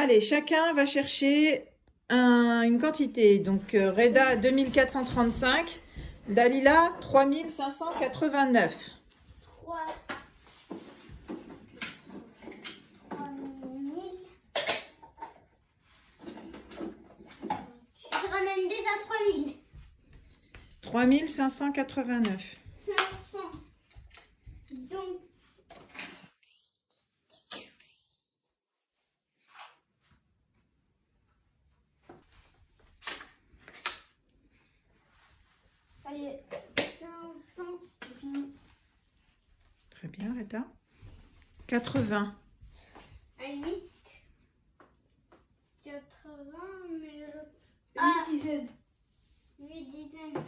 Allez, chacun va chercher un- une quantité. Donc, euh, Reda, 2435. Dalila, 3589. 3 Je ramène déjà 3000. 3589. 500. Donc. Ça y est. 500. c'est fini. Très bien, Reda. 80. Un 8. 80, mais le. 8 Ah. dizaines. 8 dizaines.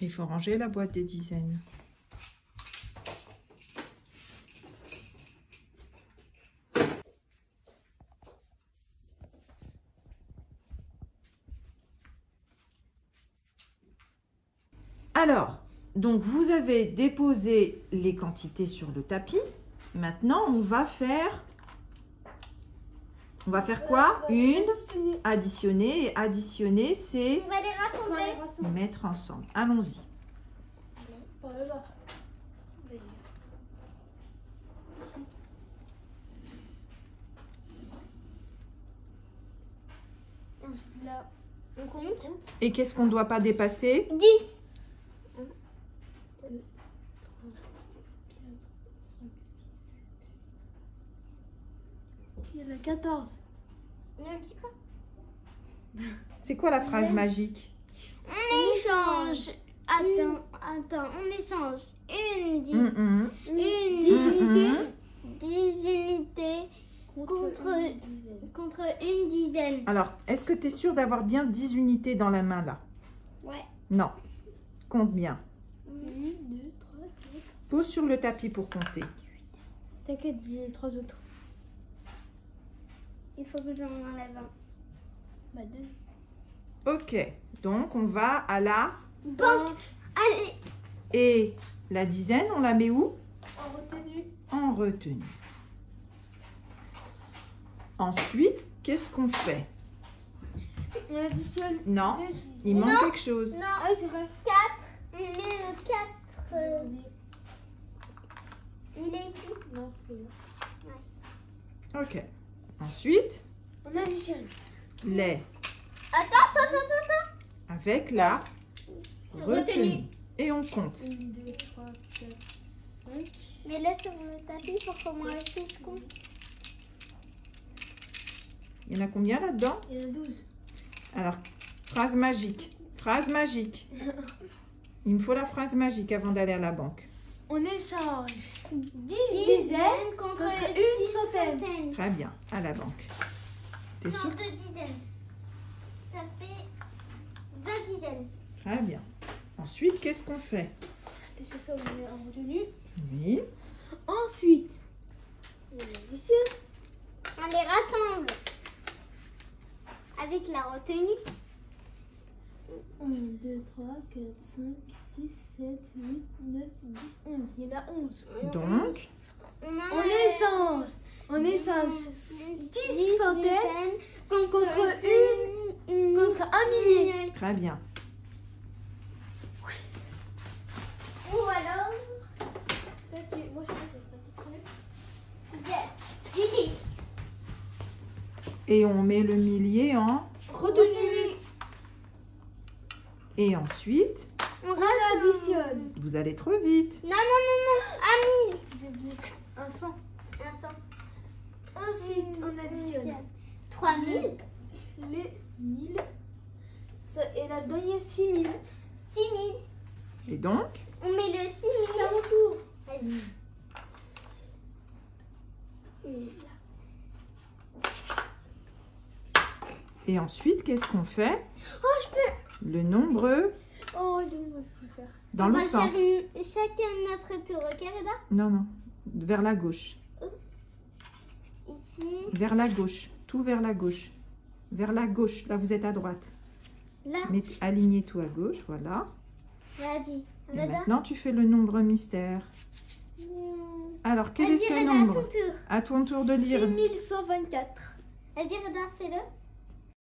Il faut ranger la boîte des dizaines. Alors, donc vous avez déposé les quantités sur le tapis. Maintenant, on va faire... On va faire quoi? Une Additionner. Et additionner, c'est On va les rassembler. mettre ensemble. Allons-y. On compte. Et qu'est-ce qu'on ne doit pas dépasser? 10. 5, 6, 7. Il y en a 14. Ne le dis pas. C'est quoi la phrase magique On échange. Attends, attends, on échange une, di- Hum, hum. une 10 Mm, unités mm. dix unités Contre- une dizaine. contre une dizaine. Alors, est-ce que tu es sûr d'avoir bien 10 unités dans la main là? Ouais. Non. Compte bien. 1, 2, 3, 4. Pose sur le tapis pour compter. T'inquiète, j'ai les trois autres. Il faut que j'en enlève un. Bah, deux. Ok. Donc, on va à la... Banque. Allez. Et la dizaine, on la met où? En retenue. En retenue. Ensuite, qu'est-ce qu'on fait? On additionne Non, il manque quelque chose. Non. Ah c'est vrai. 4. On met le 4. J'ai oublié. il est ici. Non, c'est là. Ok. Ensuite, On additionne. les Attends, attends, attends, attends. avec la retenue. Retenue. Et on compte. 1, 2, 3, 4, 5. Mais laisse sur le tapis pour que moi aussi je compte. Il y en a combien là-dedans Il y en a 12. Alors, phrase magique. Phrase magique. Il me faut la phrase magique avant d'aller à la banque. On échange 10 Dizaine dizaines contre, contre dix une centaine. Très bien, à la banque. T'es sûr deux dizaines. Ça fait 20 dizaines. Très bien. Ensuite, qu'est-ce qu'on fait? Déjà ça, on en retenue. Oui. Ensuite. On les rassemble. Avec la retenue. 1, 2, 3, 4, 5, 6, 7, 8, 9, 10, 11. Il y en a 11. Donc, On, On échange. On échange 10 centaines contre, contre une, une- contre un millier. très bien. Ou alors. Toi, tu- Moi, je pense que c'est facile. Yes. Et on met le millier en... Retenue. Et ensuite, On On additionne. vous allez trop vite. Non, non, non, non. Ami. Un 100. Un cent. Ensuite, on additionne 3000. les 1000. Ça, et là-dedans, il y a 6000. 6000. Et donc, On met le 6000. C'est à mon tour. Vas-y. et ensuite, qu'est-ce qu'on fait? Oh, je peux. Le nombre Oh, dans On va l'autre sens. faire une- chacun notre tour, ok, Reda? Non, non. Vers la gauche. Ici. Vers la gauche. Tout vers la gauche. Vers la gauche. Là, vous êtes à droite. Là. Mettez, alignez tout à gauche. Voilà. Vas-y. Maintenant, tu fais le nombre mystère. Hmm. Alors, quel est ce nombre? À ton tour de lire. 6124. Vas-y, Reda, fais-le.